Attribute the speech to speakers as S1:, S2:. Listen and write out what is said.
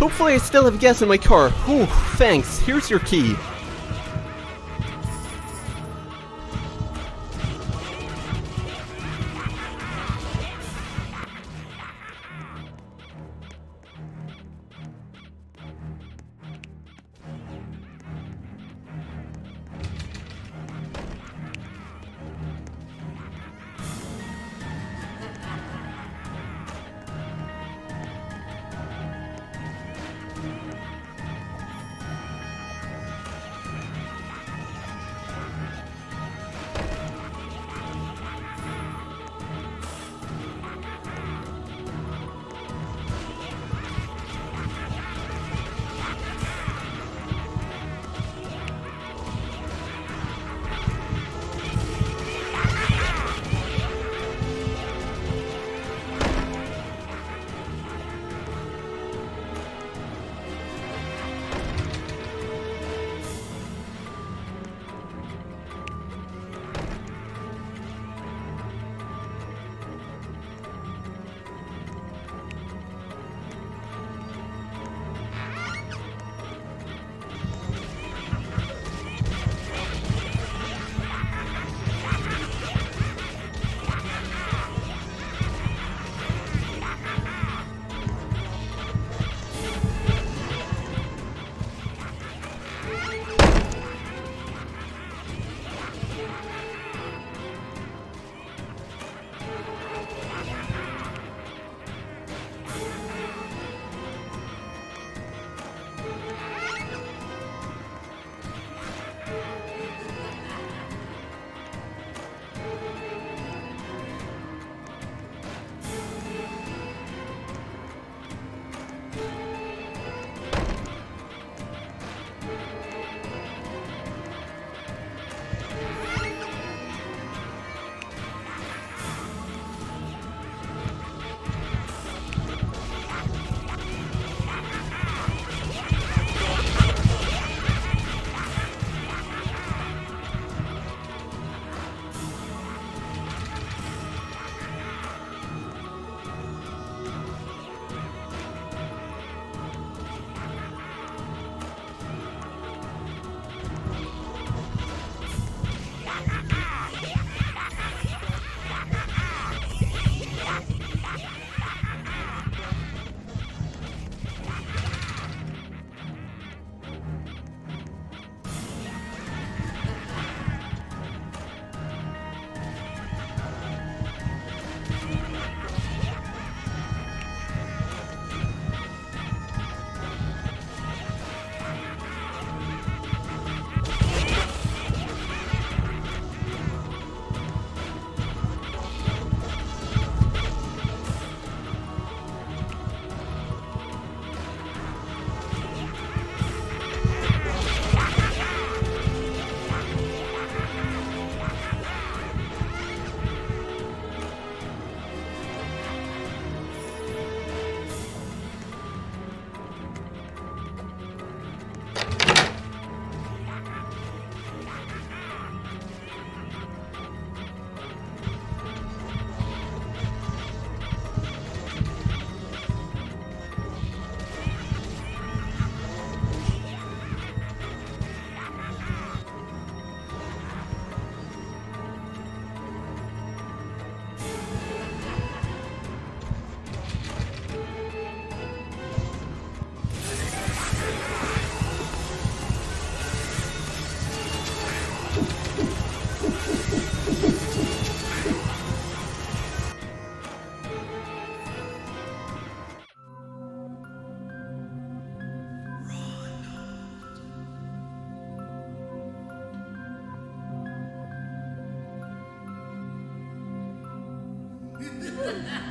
S1: Hopefully I still have gas in my car. Oh, thanks. Here's your key. Yeah. Yeah.